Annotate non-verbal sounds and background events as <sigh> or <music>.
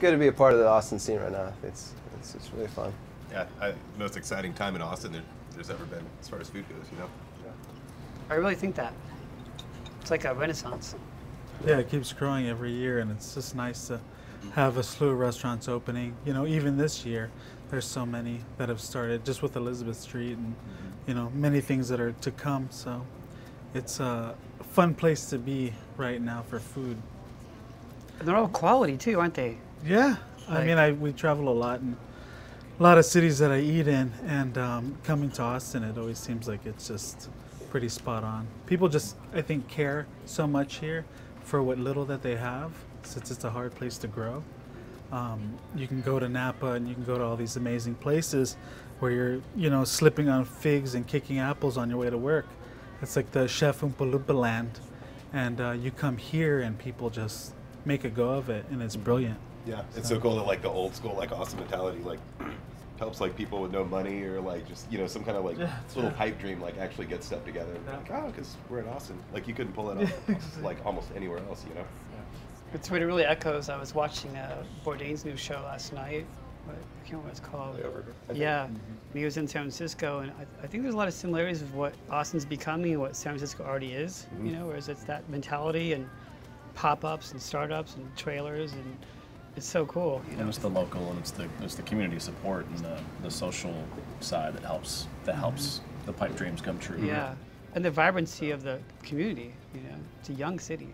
good to be a part of the Austin scene right now. It's it's, it's really fun. Yeah, I, most exciting time in Austin there, there's ever been as far as food goes. You know. I really think that. It's like a renaissance. Yeah, it keeps growing every year, and it's just nice to have a slew of restaurants opening. You know, even this year, there's so many that have started just with Elizabeth Street, and mm-hmm. you know, many things that are to come. So, it's a fun place to be right now for food. And they're all quality too, aren't they? Yeah, I mean, I we travel a lot and a lot of cities that I eat in, and um, coming to Austin, it always seems like it's just pretty spot on. People just, I think, care so much here for what little that they have, since it's a hard place to grow. Um, you can go to Napa and you can go to all these amazing places where you're, you know, slipping on figs and kicking apples on your way to work. It's like the Chef Oompa Loompa land, and uh, you come here and people just make a go of it, and it's brilliant. Yeah, it's so cool that like the old school like awesome mentality like <clears throat> helps like people with no money or like just you know some kind of like Yeah, little right. pipe dream like actually get stuff together. Yeah. Like oh, because we're in Austin, like you couldn't pull it <laughs> off like almost anywhere else, you know. It's what it really echoes. I was watching uh, Bourdain's new show last night. What, I can't remember what it's called. Layover. Yeah, he was in San Francisco, and I, I think there's a lot of similarities with what Austin's becoming and what San Francisco already is. You know, whereas it's that mentality and pop-ups and startups and trailers, and it's so cool. You And know, it's the local and it's the it's the community support and the, the social side that helps that helps mm-hmm. the pipe dreams come true. yeah, and the vibrancy of the community. You know, it's a young city.